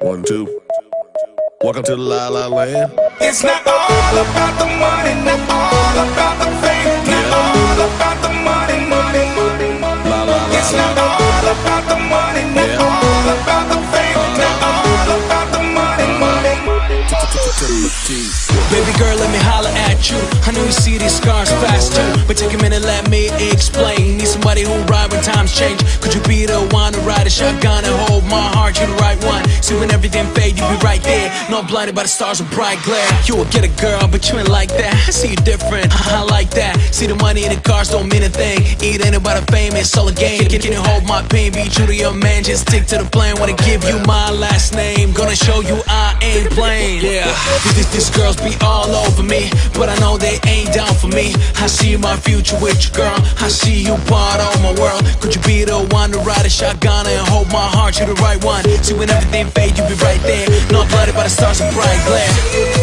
One, two. Welcome to the La La Land. It's not all about the money, not all about the fame, not all about the money, money, money, money. La La La It's not all about the money, not Yeah. all about the fame, not all about the money, money, money. Baby girl, let me holler at you. I know you see these scars fast too, but take a minute, let me explain. Need somebody who'll ride when times change. Could you be the one to ride a shotgun and hold my heart? You're the right one. See when everything fade, you'll be right there. Not blinded by the stars of bright glare. You will get a girl, but you ain't like that. I see you different. I like that. See the money in the cars don't mean a thing. It ain't about the fame, it's all a game. Can, can you hold my pain? Be true to your man, just stick to the plan. Wanna give you my last name. Gonna show you I ain't playing. Yeah, these, these girls be all over me, but I know they ain't down for me. I see my future with you, girl. I see you part of my world. Could you be the one to ride a shotgun and hold my heart? You the right one. See when everything fade, you be right there. Not blinded by the stars of bright glare.